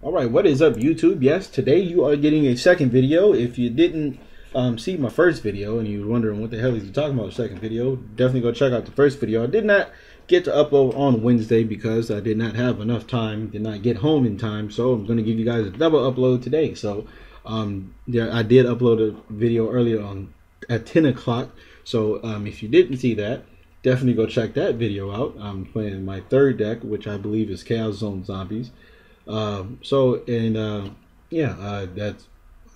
All right, what is up, YouTube? Yes, today you are getting a second video. If you didn't um, see my first video and you're wondering what the hell is he talking about, the second video, definitely go check out the first video. I did not get to upload on Wednesday because I did not have enough time, did not get home in time, so I'm going to give you guys a double upload today. So, um, yeah, I did upload a video earlier on at 10 o'clock. So, um, if you didn't see that, definitely go check that video out. I'm playing my third deck, which I believe is Chaos Zone Zombies. Um, so and uh, yeah, uh, that's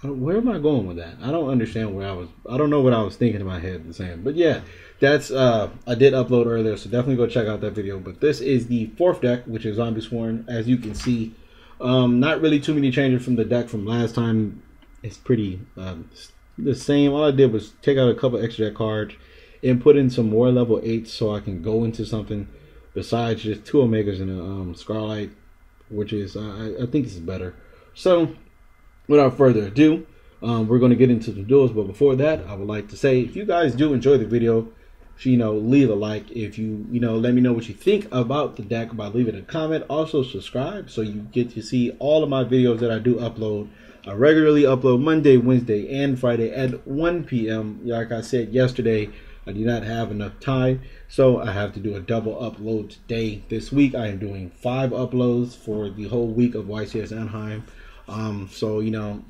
where am I going with that? I don't understand where I was. I don't know what I was thinking in my head the same. But yeah, that's uh, I did upload earlier, so definitely go check out that video. But this is the fourth deck, which is Zombie Sworn. As you can see, um, not really too many changes from the deck from last time. It's pretty um, the same. All I did was take out a couple extra cards and put in some more level eights so I can go into something besides just two Omegas and a um, Scarlight which is I, I think is better. So, without further ado, um, we're going to get into the duels. But before that, I would like to say if you guys do enjoy the video, you know, leave a like. If you you know, let me know what you think about the deck by leaving a comment. Also, subscribe so you get to see all of my videos that I do upload. I regularly upload Monday, Wednesday, and Friday at 1 p.m. Like I said yesterday. I do not have enough time, so I have to do a double upload today. This week, I am doing five uploads for the whole week of YCS Anaheim. Um, so you know,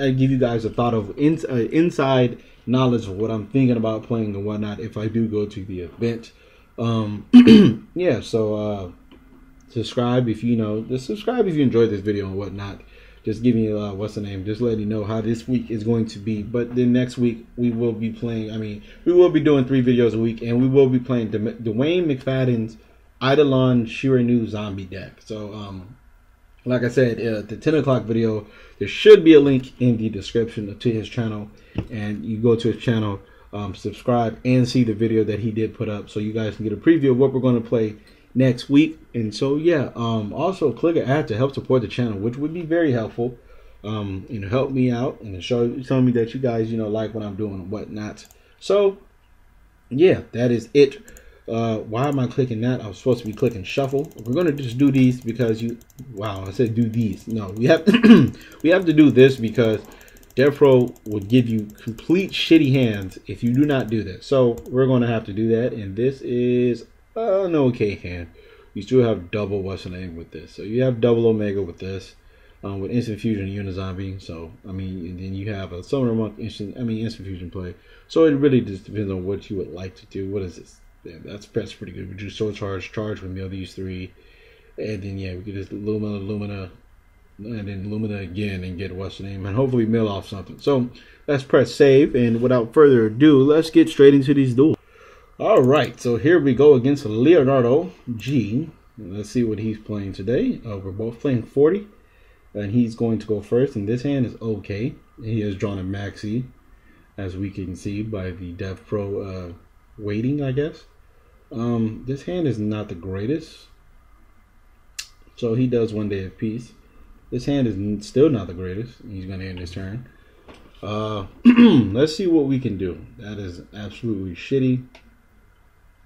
I give you guys a thought of in, uh, inside knowledge of what I'm thinking about playing and whatnot if I do go to the event. Um, yeah, so uh, subscribe if you know. Just subscribe if you enjoyed this video and whatnot just giving you uh, what's the name, just letting you know how this week is going to be. But then next week we will be playing. I mean, we will be doing three videos a week, and we will be playing De- Dwayne McFadden's Eidolon Shiranui Zombie deck. So, um, like I said, uh, the 10 o'clock video, there should be a link in the description to his channel, and you go to his channel, um, subscribe, and see the video that he did put up, so you guys can get a preview of what we're going to play next week. And so yeah, um, also click an ad to help support the channel, which would be very helpful. Um, you know, help me out and show tell me that you guys, you know, like what I'm doing and whatnot. So yeah, that is it. Uh, why am I clicking that? I was supposed to be clicking shuffle. We're gonna just do these because you. Wow, I said do these. No, we have to, we have to do this because DevPro would give you complete shitty hands if you do not do this. So we're gonna have to do that, and this is uh, an okay hand. You still have double the name with this. So you have double Omega with this. Um, with instant fusion and Uni-Zombie. So I mean, then you have a summoner monk instant. I mean, instant fusion play. So it really just depends on what you would like to do. What is this? Yeah, that's that's pretty good. Do soul charge, charge with mill these three, and then yeah, we get this Lumina, Lumina, and then Lumina again, and get what's the name, and hopefully mill off something. So let's press save, and without further ado, let's get straight into these duels. All right, so here we go against Leonardo G. Let's see what he's playing today. Uh, we're both playing 40, and he's going to go first. And this hand is okay. He has drawn a maxi, as we can see by the Dev Pro uh, weighting, I guess. Um, this hand is not the greatest, so he does one day of peace. This hand is still not the greatest. He's going to end his turn. Uh, let's see what we can do. That is absolutely shitty.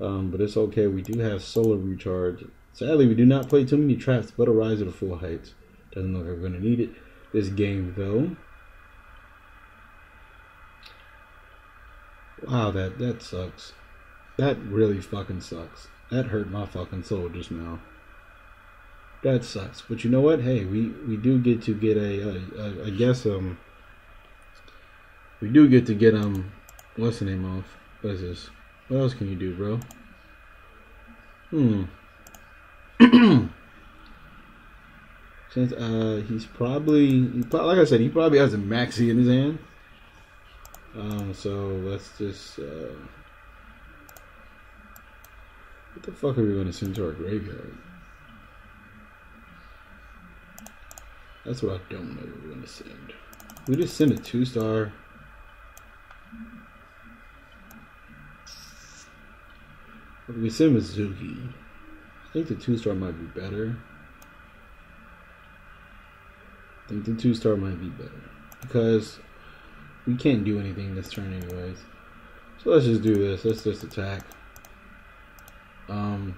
Um, but it's okay. We do have solar recharge. Sadly, we do not play too many traps, but a rise to the full heights. Doesn't look like we're going to need it this game, though. Wow, that, that sucks. That really fucking sucks. That hurt my fucking soul just now. That sucks. But you know what? Hey, we, we do get to get a, a, a I guess, um, we do get to get, um, what's the name of? What is this? What else can you do, bro? Hmm. Since uh, he's probably, he like I said, he probably has a maxi in his hand. Um, so let's just. Uh, what the fuck are we going to send to our graveyard? That's what I don't know what we're going to send. We just send a two star. We send Mezuki. I think the two star might be better. I think the two star might be better. Because we can't do anything this turn anyways. So let's just do this. Let's just attack. Um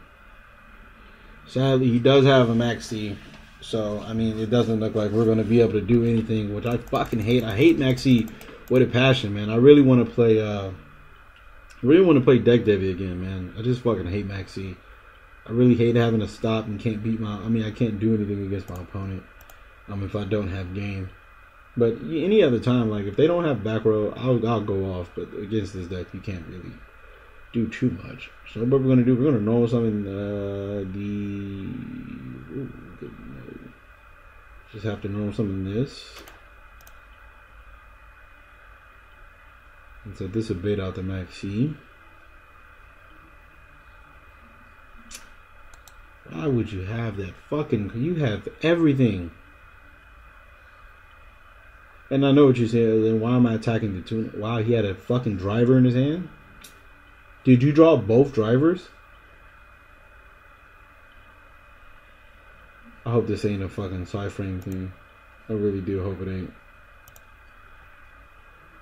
sadly he does have a maxi. So I mean, it doesn't look like we're gonna be able to do anything, which I fucking hate. I hate Maxi with a passion, man. I really want to play. uh I really want to play Deck Devi again, man. I just fucking hate Maxi. I really hate having to stop and can't beat my. I mean, I can't do anything against my opponent. Um, if I don't have game. But any other time, like if they don't have back row, I'll I'll go off. But against this deck, you can't really do too much. So what we're gonna do, we're gonna know something. Uh, the ooh, just have to know something. This. So bait out the maxi. Why would you have that fucking? You have everything. And I know what you said. Then why am I attacking the tuna? Wow, he had a fucking driver in his hand. Did you draw both drivers? I hope this ain't a fucking Psy-Frame thing. I really do hope it ain't.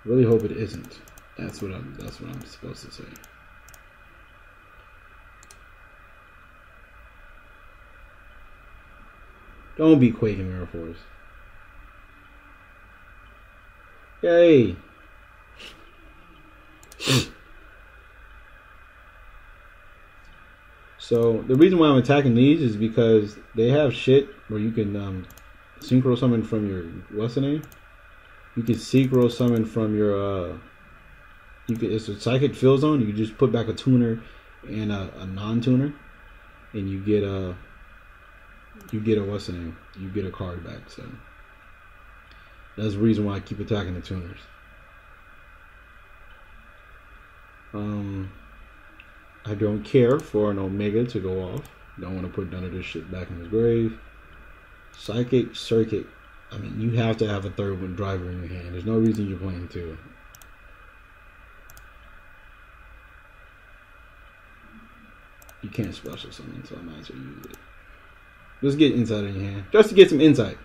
Really hope it isn't. That's what I'm. That's what I'm supposed to say. Don't be quaking Mirror Force. Yay! so the reason why I'm attacking these is because they have shit where you can um, synchro summon from your what's the name? You can synchro summon from your uh, you can it's a psychic fill zone. You just put back a tuner and a, a non-tuner, and you get a you get a what's the name? You get a card back. So. That's the reason why I keep attacking the tuners. Um, I don't care for an Omega to go off. Don't want to put none of this shit back in his grave. Psychic, Circuit. I mean, you have to have a third one driver in your hand. There's no reason you're playing two. You can't special summon, so I might as well use it. Let's get insight in your hand. Just to get some insight.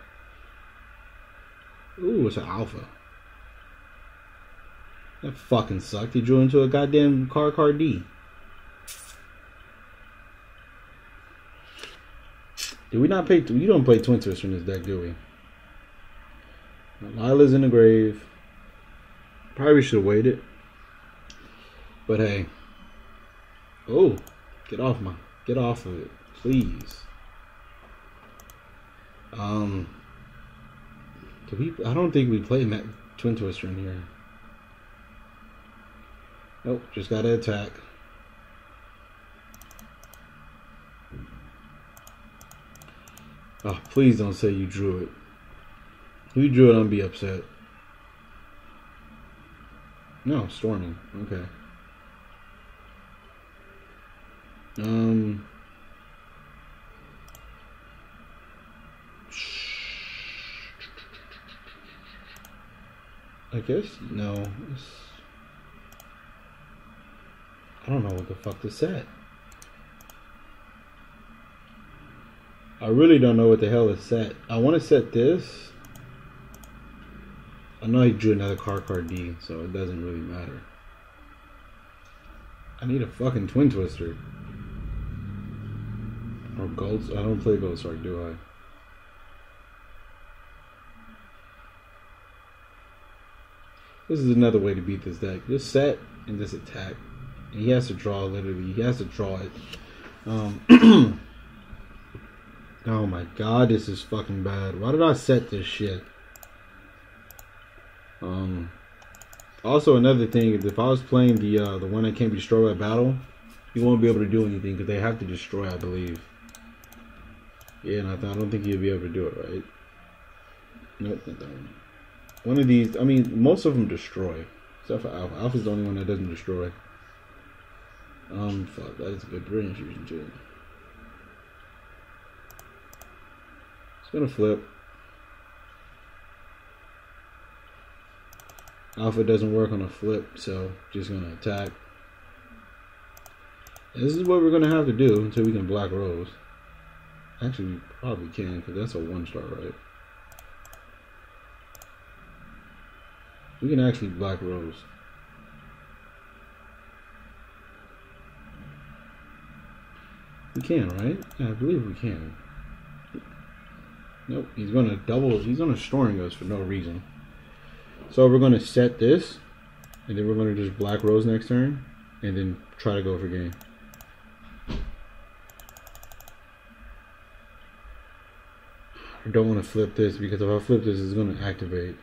Ooh, it's an alpha. That fucking sucked. He drew into a goddamn Card Car D. Did we not pay? You don't play Twin Twist from this deck, do we? Lyla's in the grave. Probably should have waited. But hey. Oh, get off my, get off of it, please. Um. Do we? I don't think we play Mac, Twin Twister in here. Nope, just gotta attack. Oh, please don't say you drew it. If you drew it, I'm be upset. No, storming. Okay. Um. I guess no. It's, I don't know what the fuck to set. I really don't know what the hell is set. I want to set this. I know I drew another Card Car D, so it doesn't really matter. I need a fucking twin twister. Or gold. I don't play Gold Strike, do I? This is another way to beat this deck. Just set and just attack. And he has to draw literally. He has to draw it. Um, oh my god, this is fucking bad. Why did I set this shit? Um. Also, another thing if I was playing the uh, the one that can't be destroyed by battle, he won't be able to do anything because they have to destroy, I believe. Yeah, and I, I don't think he'll be able to do it, right? Nope, not that one. One of these, I mean, most of them destroy. Except for Alpha. Alpha's the only one that doesn't destroy. Um, fuck, that is a good brain fusion too. It's gonna flip. Alpha doesn't work on a flip, so just gonna attack. this is what we're gonna have to do until we can Black Rose. Actually, we probably can, because that's a one star, right? We can actually Black Rose. We can, right? Yeah, I believe we can. Nope, he's gonna double. He's gonna storing us for no reason. So we're gonna set this, and then we're gonna just black rose next turn, and then try to go for game. I don't want to flip this because if I flip this, it's gonna activate.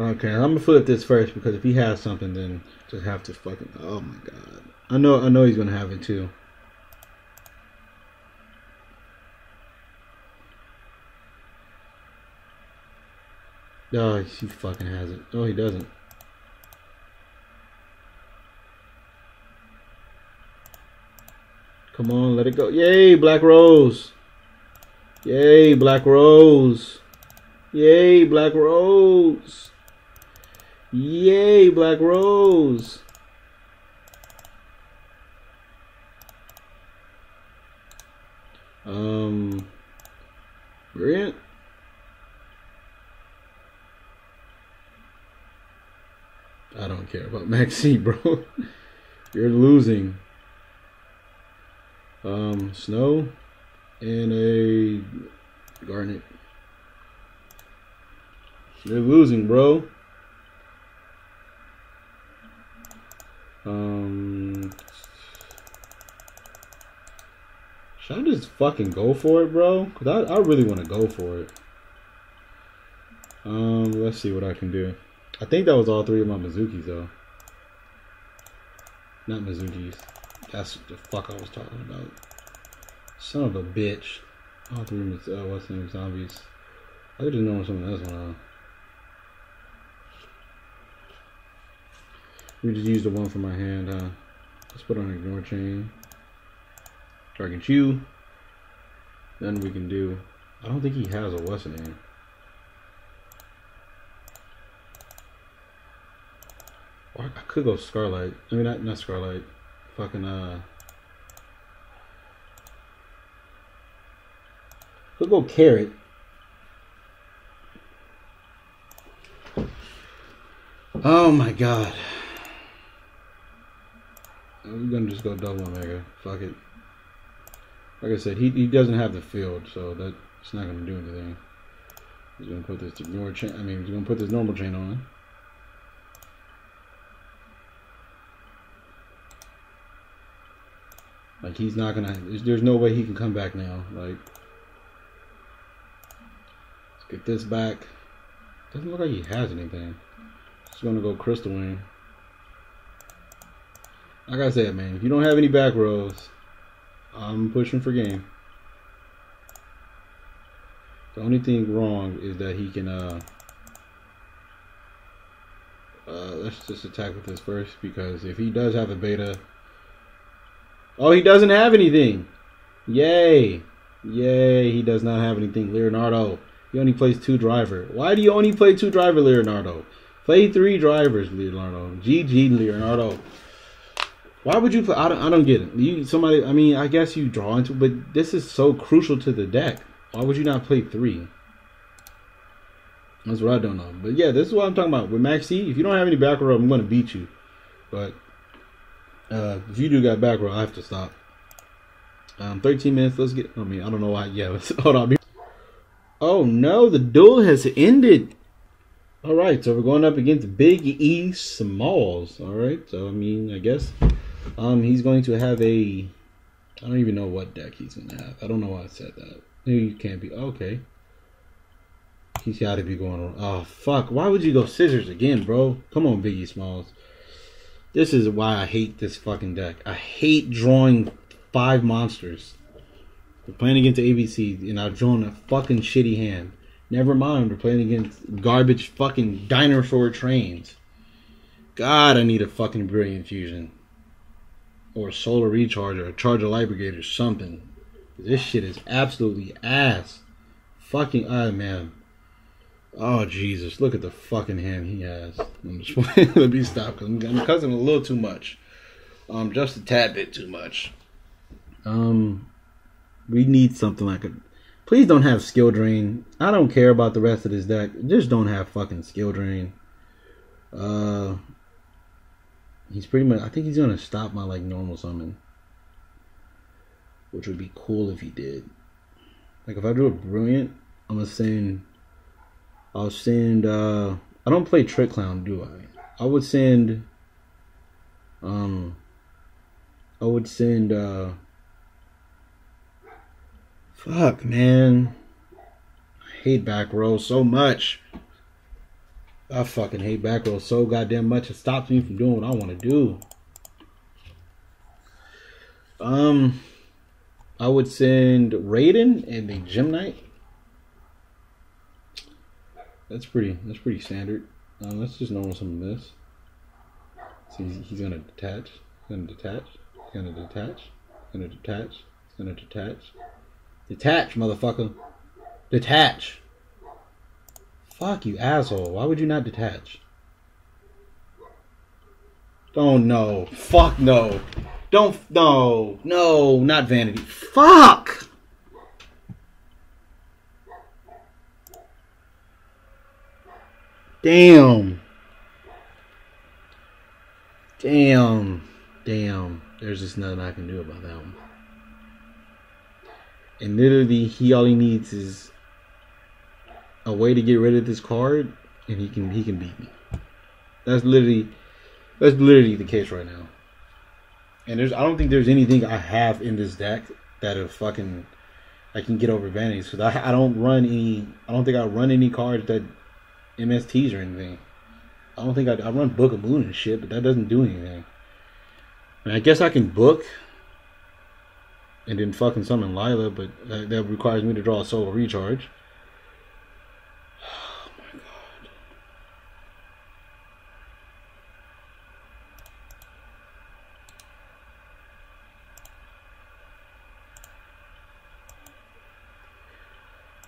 Okay, I'm gonna flip this first because if he has something, then just have to fucking. Oh my god, I know, I know he's gonna have it too. Oh, he fucking has it. Oh, he doesn't. Come on, let it go. Yay, Black Rose. Yay, Black Rose. Yay, Black Rose. Yay, Black Rose. Um, brilliant. I don't care about Maxi, bro. You're losing. Um, snow and a garnet. You're losing, bro. Um, should I just fucking go for it, bro? Cause I, I really want to go for it. Um, let's see what I can do. I think that was all three of my Mezukis, though. Not Mezukis. That's what the fuck I was talking about. Son of a bitch. All three of uh, what's the name zombies. I could just know something else went on. We just use the one from my hand, huh? Let's put on ignore chain. Dragon chew. Then we can do. I don't think he has a what's name. Or I could go Scarlight. I mean, not not Scarlight. Fucking uh. Could go Carrot. Oh my god. I'm gonna just go double Omega. Fuck it. Like I said, he, he doesn't have the field, so that's not gonna do anything. He's gonna put this ignore chain. I mean, he's gonna put this normal chain on. Like he's not gonna. There's, no way he can come back now. Like, let's get this back. Doesn't look like he has anything. Just gonna go Crystal Wing. Like I said, man, if you don't have any back rows, I'm pushing for game. The only thing wrong is that he can. Uh, uh, let's just attack with this first because if he does have a beta Oh, he doesn't have anything. Yay. Yay, he does not have anything. Leonardo. He only plays two driver. Why do you only play two driver, Leonardo? Play three drivers, Leonardo. GG, Leonardo. Why would you play? I don't, I don't get it. You somebody. I mean, I guess you draw into, but this is so crucial to the deck. Why would you not play three? That's what I don't know. But yeah, this is what I'm talking about. With Maxi, if you don't have any back row, I'm going to beat you. But uh, if you do got back row, I have to stop. Um, 13 minutes. Let's get. I mean, I don't know why. Yeah, hold on. Oh no, the duel has ended. All right, so we're going up against Big E Smalls. All right, so I mean, I guess um he's going to have a. I don't even know what deck he's going to have. I don't know why I said that. You can't be okay. He's got to be going. Oh fuck! Why would you go scissors again, bro? Come on, Biggie Smalls. This is why I hate this fucking deck. I hate drawing five monsters. We're playing against ABC, and I've drawn a fucking shitty hand. Never mind, we're playing against garbage fucking dinosaur trains. God, I need a fucking brilliant fusion. Or a solar recharge or a charger light brigade or something. This shit is absolutely ass. Fucking ah man. Oh Jesus! Look at the fucking hand he has. Just, let me stop because I'm, I'm cussing a little too much. Um, just a tad bit too much. Um, we need something like a. Please don't have skill drain. I don't care about the rest of this deck. Just don't have fucking skill drain. Uh, He's pretty much. I think he's gonna stop my like normal summon, which would be cool if he did. Like if I do a brilliant, I'm gonna send. I'll send. uh I don't play Trick Clown, do I? I would send. Um. I would send. uh Fuck, man. I hate back row so much. I fucking hate back row so goddamn much. It stops me from doing what I want to do. Um, I would send Raiden and the Gem Knight. That's pretty. That's pretty standard. Um, let's just normal some of this. See, he's, he's gonna detach. Gonna detach. Gonna detach. Gonna detach. Gonna detach. Detach, motherfucker. Detach. Fuck you, asshole. Why would you not detach? Oh no. Fuck no. Don't. No. No, not vanity. Fuck! Damn. Damn. Damn. There's just nothing I can do about that one. And literally, he all he needs is a way to get rid of this card, and he can he can beat me. That's literally that's literally the case right now. And there's I don't think there's anything I have in this deck that are fucking I can get over vanities because I I don't run any I don't think I run any cards that MSTs or anything. I don't think I, I run Book of Moon and shit, but that doesn't do anything. I guess I can book and then fucking summon Lyla, but that, requires me to draw a solo recharge. Oh my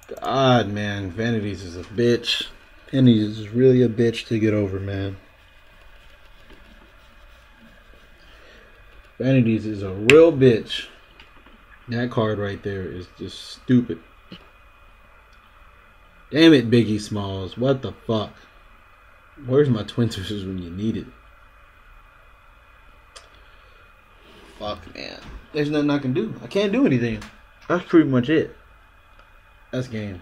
god. God, man, Vanities is a bitch. Vanities is really a bitch to get over, man. Vanities is a real bitch. That card right there is just stupid. Damn it, Biggie Smalls. What the fuck? Where's my twin sisters when you need it? Fuck, man. There's nothing I can do. I can't do anything. That's pretty much it. That's game.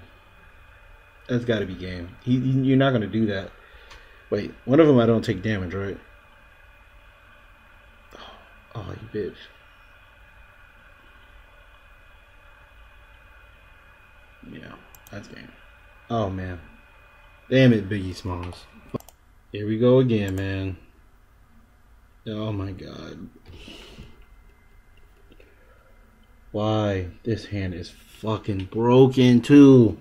That's got to be game. He, you're not gonna do that. Wait, one of them I don't take damage, right? Oh, you bitch. Yeah, that's game. Oh man. Damn it, Biggie Smalls. Here we go again, man. Oh my god. Why? This hand is fucking broken too.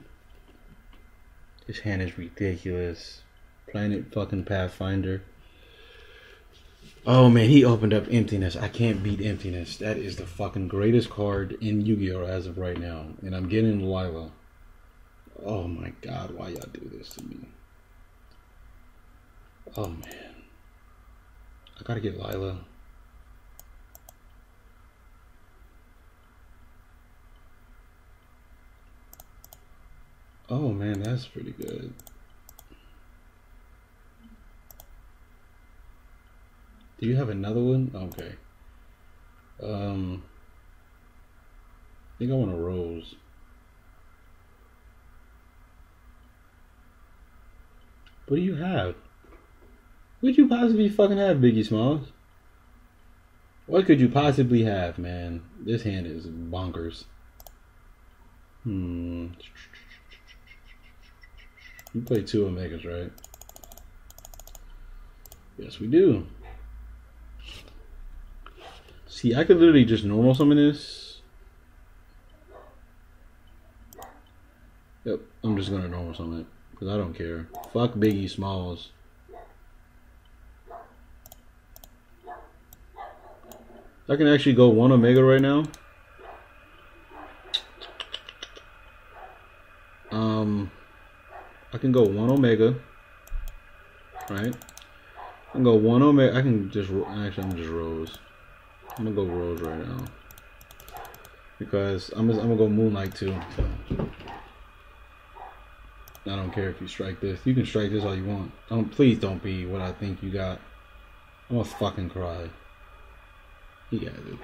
This hand is ridiculous. Planet fucking Pathfinder. Oh man, he opened up emptiness. I can't beat emptiness. That is the fucking greatest card in Yu-Gi-Oh as of right now. And I'm getting Lyla. Oh my god, why y'all do this to me? Oh man. I gotta get Lyla. Oh man, that's pretty good. Do you have another one? Okay. Um, I think I want a rose. What do you have? What could you possibly fucking have, Biggie Smalls? What could you possibly have, man? This hand is bonkers. Hmm. You play two Omegas, right? Yes, we do. See, I could literally just normal summon this. Yep, I'm just gonna normal summon it. Because I don't care. Fuck Biggie Smalls. I can actually go one Omega right now. Um, I can go one Omega. Right? I can go one Omega. I can just, actually, I'm just Rose. I'm gonna go Rose right now. Because I'm, just, I'm gonna go Moonlight too. I don't care if you strike this. You can strike this all you want. Don't please don't be what I think you got. I'm gonna fucking cry. You got it.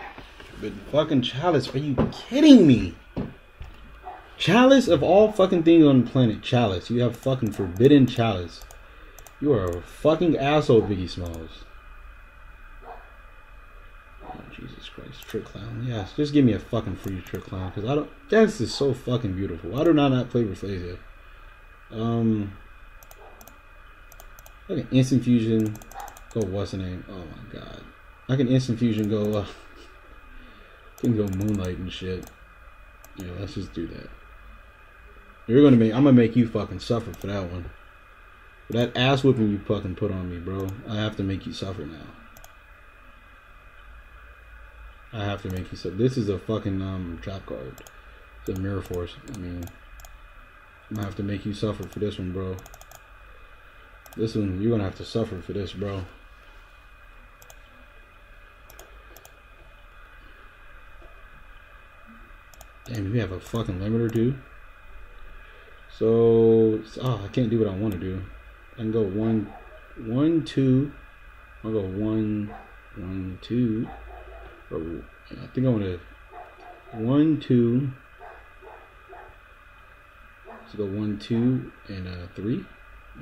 But fucking Chalice, are you kidding me? Chalice of all fucking things on the planet, Chalice. You have fucking forbidden Chalice. You are a fucking asshole, Biggie Smalls. Oh, Jesus Christ, Trick Clown. Yes, just give me a fucking free Trick Clown because I don't. This is so fucking beautiful. Why do I not play Rafflesia? Um, I can instant fusion. Go what's the name? Oh my god. I can instant fusion go. Uh, can go moonlight and shit. Yeah, let's just do that. You're gonna make. I'm gonna make you fucking suffer for that one. That ass whipping you fucking put on me, bro. I have to make you suffer now. I have to make you suffer. This is a fucking um trap card. It's a mirror force. I mean, I'm gonna have to make you suffer for this one, bro. This one, you're gonna have to suffer for this, bro. Damn, you have a fucking limiter too. So, oh, I can't do what I want to do. I can go one, one, two. I'll go one, one, two. Or I think I want to one, two. Let's go one, two, and uh, three.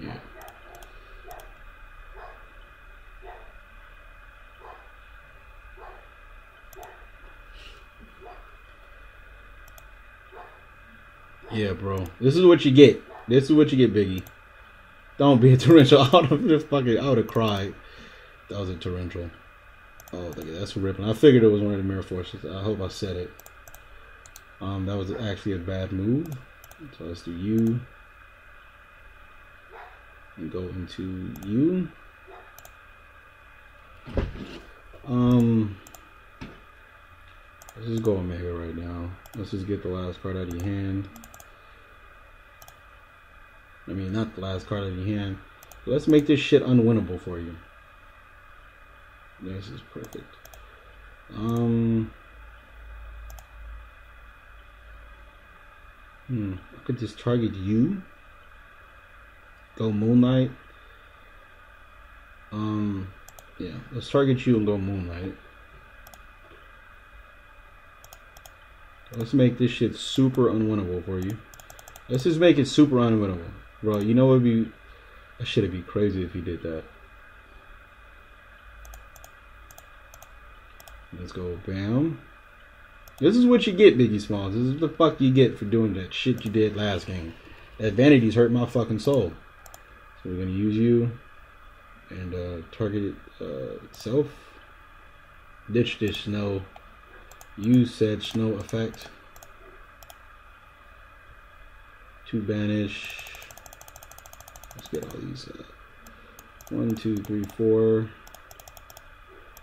Yeah. Yeah, bro. This is what you get. This is what you get, Biggie. Don't be a torrential. I would have fucking. I would have cried. That was a torrential. Oh, that's ripping. I figured it was one of the mirror forces. I hope I said it. Um, that was actually a bad move. So let's do U. And go into U. Um, let's just go Omega right now. Let's just get the last card out of your hand. I mean, not the last card of your hand. Let's make this shit unwinnable for you. This is perfect. Um. Hmm. I could just target you. Go Moonlight. Um. Yeah. Let's target you and go Moonlight. Let's make this shit super unwinnable for you. Let's just make it super unwinnable. Bro, you know what would be... I should be crazy if he did that. Let's go, bam. This is what you get, Biggie Smalls. This is the fuck you get for doing that shit you did last game. That vanity's hurt my fucking soul. So we're gonna use you and uh, target it uh, itself. Ditch this snow. Use said snow effect. To banish. Let's get all these. Uh, one, two, three, four,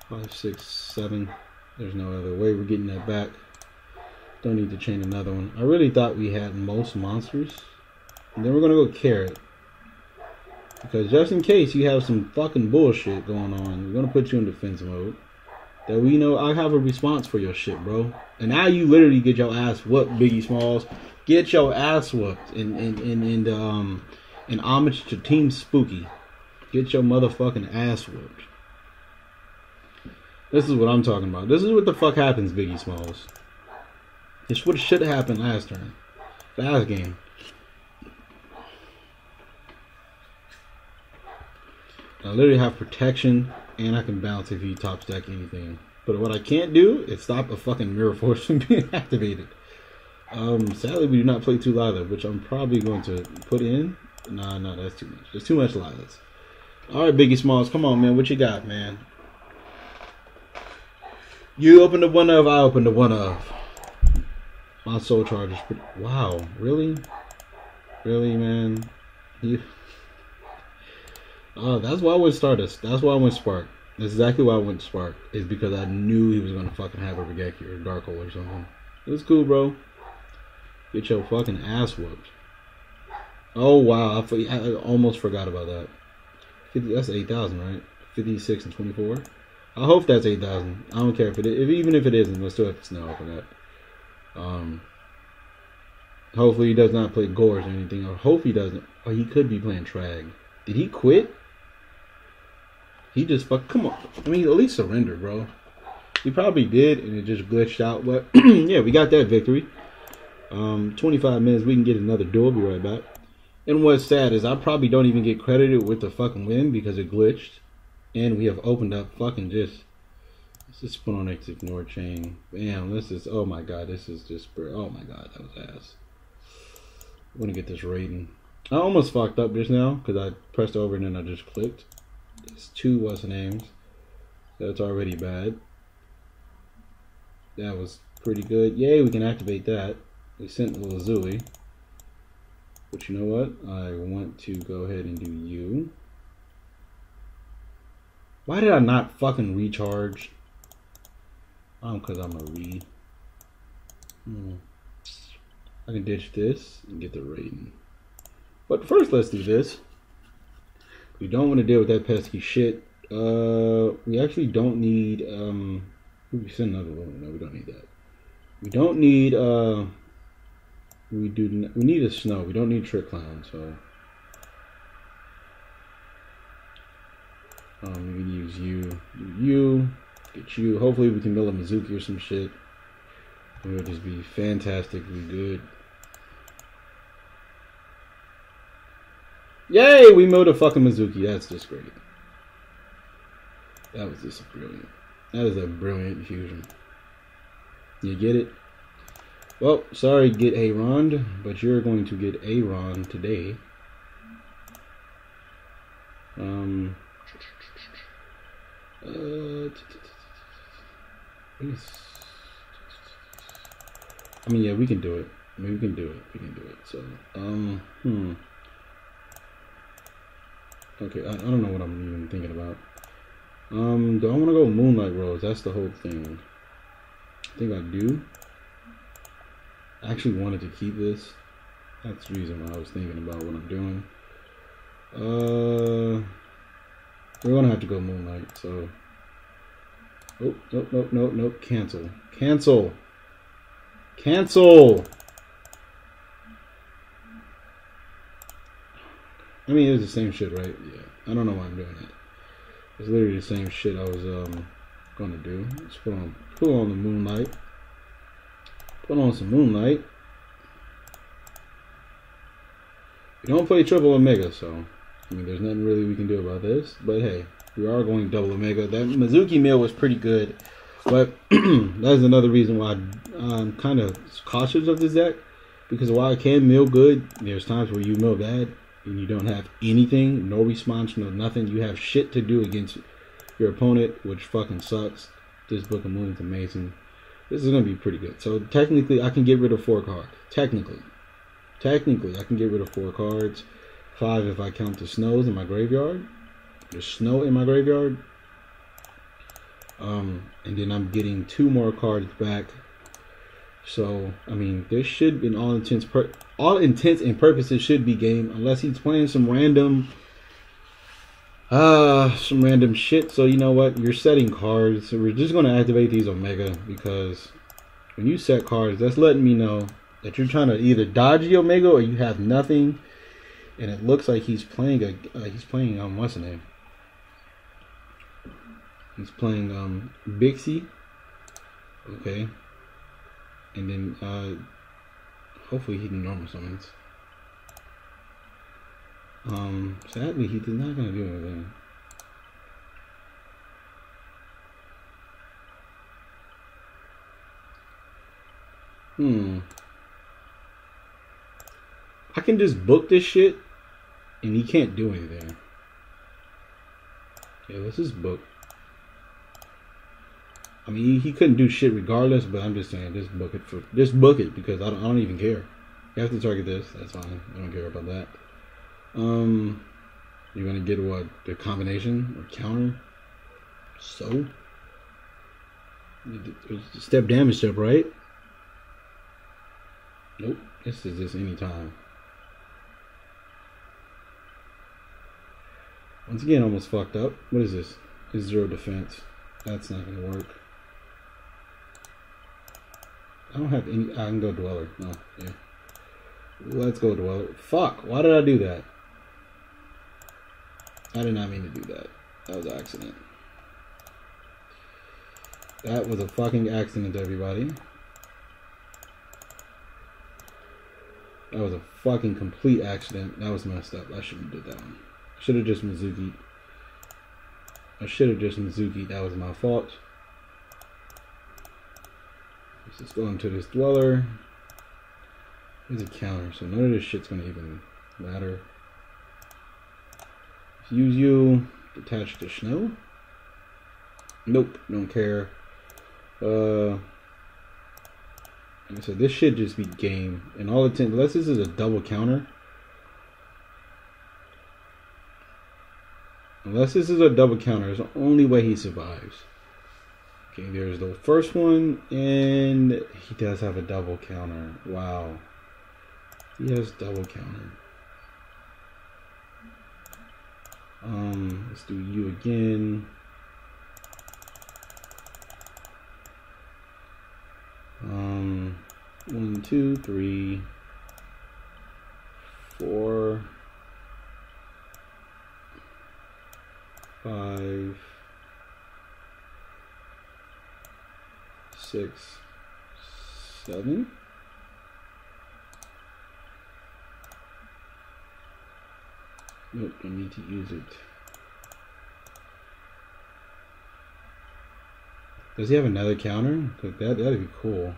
five, six, seven. There's no other way we're getting that back. Don't need to chain another one. I really thought we had most monsters. And then we're going to go carrot. Because just in case you have some fucking bullshit going on, we're going to put you in defense mode. That we know I have a response for your shit, bro. And now you literally get your ass whooped, Biggie Smalls. Get your ass whooped. And, and, and, and um, in homage to Team Spooky. Get your motherfucking ass whooped. This is what I'm talking about. This is what the fuck happens, Biggie Smalls. It's what should have happened last turn. Last game. I literally have protection and I can bounce if he top stack anything. But what I can't do is stop a fucking mirror force from being activated. Um, sadly, we do not play two Lyla, which I'm probably going to put in no, no, that's too much. There's too much lies. All right, Biggie Smalls, come on, man. What you got, man? You opened the one of, I opened the one of. My soul charge is pretty. Wow, really? Really, man? You. Oh, that's why I went Stardust. That's why I went Spark. That's exactly why I went Spark. Is because I knew he was gonna fucking have a Raigeki or Dark Hole or something. It was cool, bro. Get your fucking ass whooped. Oh wow, I, I almost forgot about that. 50, that's eight thousand, right? Fifty six and twenty four. I hope that's eight thousand. I don't care if it if even if it isn't, we'll still have to snow off of that. Um. Hopefully he does not play Gorz or anything, or hope he doesn't. Or he could be playing Trag. Did he quit? He just fuck. Come on. I mean, at least surrender, bro. He probably did, and it just glitched out. But yeah, we got that victory. Um, 25 minutes, we can get another duel. Be right back. And what's sad is I probably don't even get credited with the fucking win because it glitched, and we have opened up fucking just. Let's just put on X ignore chain. Bam. This is. Oh my god. This is just. Oh my god. That was ass. I'm gonna get this rating. I almost fucked up just now because I pressed over and then I just clicked. It's two what's names. That's already bad. That was pretty good. Yay, we can activate that. We sent Lazuli. But you know what? I want to go ahead and do you. Why did I not fucking recharge? Oh, because I'm a re. Hmm. I can ditch this and get the rating. But first, let's do this. We don't want to deal with that pesky shit. Uh, we actually don't need, um, we send another one. No, we don't need that. We don't need, uh, we do, we need a snow. We don't need trick clown, so. Um, we can use you, you, get you. Hopefully we can build a Mezuki or some shit. It would just be fantastically good. Yay, we mowed a fucking Mezuki. That's just great. That was just brilliant. That is a brilliant fusion. You get it? Well, sorry, get a Rond, but you're going to get a Ron today. Um. Uh, I mean, yeah, we can do it. I mean, we can do it. We can do it. So, um, hmm. Okay, I, I don't know what I'm even thinking about. Um, do I want to go Moonlight Rose? That's the whole thing. I think I do. I actually wanted to keep this. That's the reason why I was thinking about what I'm doing. Uh, we're gonna have to go Moonlight, so. Oh, nope, nope, nope, nope. Cancel. Cancel. Cancel! I mean, it's the same shit, right? Yeah. I don't know why I'm doing that. It's literally the same shit I was um gonna do. Let's put on put on the moonlight. Put on some moonlight. We don't play triple omega, so I mean there's nothing really we can do about this. But hey, we are going double omega. That Mezuki mill was pretty good. But that's another reason why I'm kind of cautious of this deck. Because while I can mill good, there's times where you mill bad and you don't have anything, no response, no nothing. You have shit to do against your opponent, which fucking sucks. This Book of Moon is amazing. This is gonna be pretty good. So technically, I can get rid of four cards. Technically, technically, I can get rid of four cards. Five if I count the snows in my graveyard. There's snow in my graveyard. Um, and then I'm getting two more cards back so I mean, this should, in all intents, per- all intents and purposes, should be game unless he's playing some random, uh, some random shit. So you know what? You're setting cards. So we're just gonna activate these Omega because when you set cards, that's letting me know that you're trying to either dodge the Omega or you have nothing. And it looks like he's playing a uh, he's playing um what's the name? He's playing um Bixie. Okay, and then uh, hopefully he can normal summons. Um, sadly, he did not gonna do anything. Hmm. I can just book this shit, and he can't do anything. Yeah, let's just book. I mean, he, he, couldn't do shit regardless, but I'm just saying, just book it for just book it because I don't, I don't even care. You have to target this. That's fine. I don't care about that. Um, you're gonna get what the combination or counter. So, step damage step, right? Nope. This is just any time. Once again, almost fucked up. What is this? It's zero defense. That's not gonna work. I don't have any. I can go Dweller. No, yeah. Let's go Dweller. Fuck. Why did I do that? I did not mean to do that. That was an accident. That was a fucking accident, everybody. That was a fucking complete accident. That was messed up. I shouldn't have did that one. Should have just Mezuki. I should have just Mezuki. That was my fault. Let's just go into this dweller. There's a counter, so none of this shit's gonna even matter. Use you. Detach to snow. Nope, don't care. Uh, like I said, this should just be game. And all the unless this is a double counter. Unless this is a double counter, it's the only way he survives. Okay, there's the first one, and he does have a double counter. Wow. He has double counter. Um, let's do you again. Um, one, two, three, four, five, six, seven. Nope, I need to use it. Does he have another counter? Like that, that'd be cool.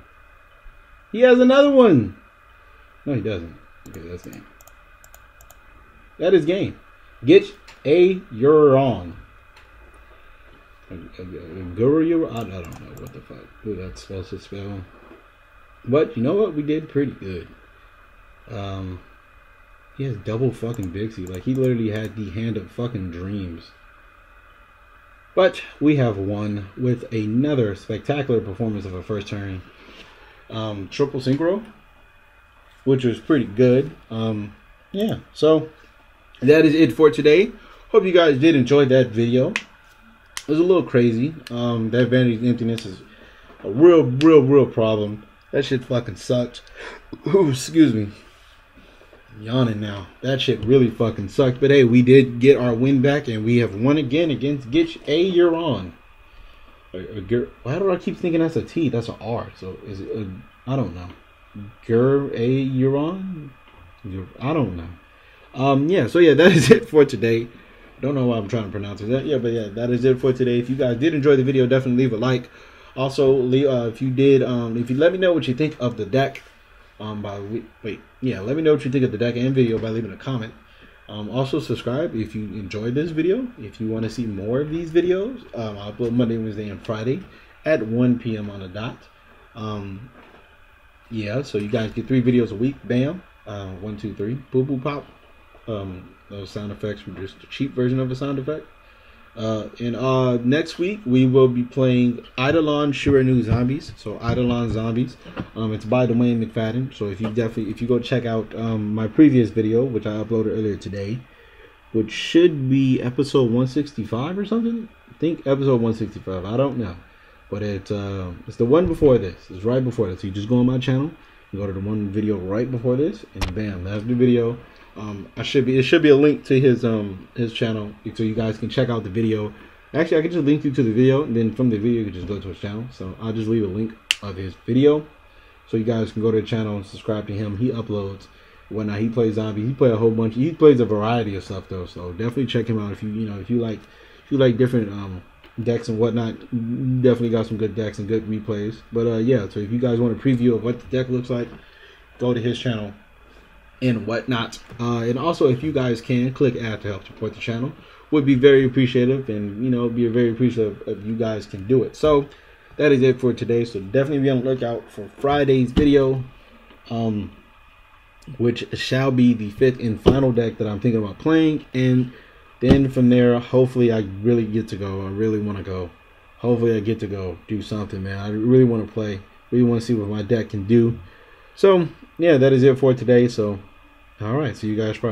He has another one! No, he doesn't. Okay, that's game. That is game. Get a Euron. Guru, you? I don't know what the fuck that's supposed to spell. But you know what? We did pretty good. Um, he has double fucking Bixie. Like he literally had the hand of fucking dreams. But we have won with another spectacular performance of a first turn. Um, triple synchro, which was pretty good. Um, yeah, so that is it for today. Hope you guys did enjoy that video. It was a little crazy. Um, that vanity emptiness is a real, real, real problem. That shit fucking sucked. Ooh, excuse me yawning now. That shit really fucking sucked. But hey, we did get our win back, and we have won again against Gitch A. You're on. Why do I keep thinking that's a T? That's an R. So is it? I don't know. Gur A. You're on. I don't know. Um. Yeah. So yeah, that is it for today. Don't know why I'm trying to pronounce it. That, yeah, but yeah, that is it for today. If you guys did enjoy the video, definitely leave a like. Also, uh, if you did, um, if you let me know what you think of the deck um, by wait, yeah, let me know what you think of the deck and video by leaving a comment. Um, also subscribe if you enjoyed this video. If you want to see more of these videos, um, I upload Monday, Wednesday, and Friday at 1 p.m. on the dot. Um, yeah, so you guys get three videos a week. Bam, uh, one, two, three, boop, boop, pop. Um, those sound effects were just a cheap version of a sound effect. Uh, and uh, next week we will be playing Eidolon Shiranui Zombies. So Eidolon Zombies. Um, it's by Dwayne McFadden. So if you definitely if you go check out um, my previous video, which I uploaded earlier today, which should be episode 165 or something. I think episode 165. I don't know, but it's uh, it's the one before this. It's right before this. So you just go on my channel, you go to the one video right before this, and bam, that's the video um, I should be it should be a link to his um his channel so you guys can check out the video. Actually, I can just link you to the video, and then from the video you can just go to his channel. So I'll just leave a link of his video, so you guys can go to the channel and subscribe to him. He uploads whatnot. He plays zombie. He plays a whole bunch. He plays a variety of stuff though. So definitely check him out if you you know if you like if you like different um decks and whatnot. Definitely got some good decks and good replays. But uh yeah, so if you guys want a preview of what the deck looks like, go to his channel and whatnot. Uh, and also, if you guys can click add to help support the channel, would be very appreciative, and you know, be very appreciative if you guys can do it. So that is it for today. So definitely be on the lookout for Friday's video, um, which shall be the fifth and final deck that I'm thinking about playing, and then from there, hopefully, I really get to go. I really want to go. Hopefully, I get to go do something, man. I really want to play. Really want to see what my deck can do. So yeah, that is it for today. So all right. See you guys Friday.